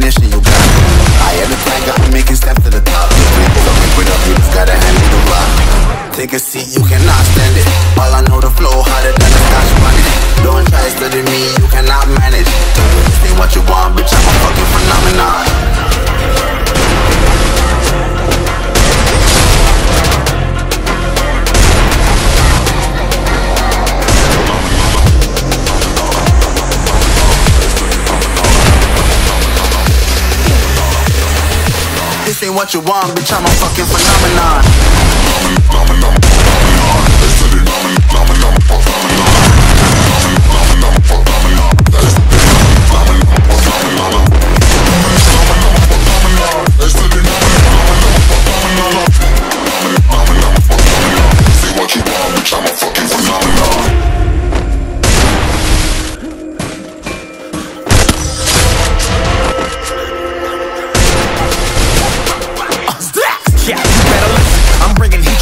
definition, you got it. I am the tiger, I'm making steps to the top. So keep it up, you just gotta handle the rock. Take a seat, you cannot stand it. All I know, the flow harder than a scotch. Ain't what you want, bitch, I'm a fucking phenomenon.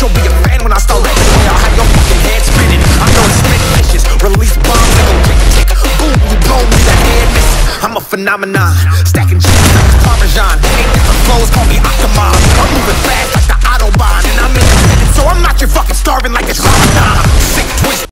You'll be a fan when I start rapping. The way I'll have your fucking head spinning. I know it's vicious. Release bombs and go tick tick. Boom, you blow me the head missing. I'm a phenomenon. Stacking cheese, like Parmesan. Eight different flows, call me